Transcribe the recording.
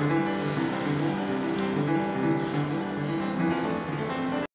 Mm-hmm.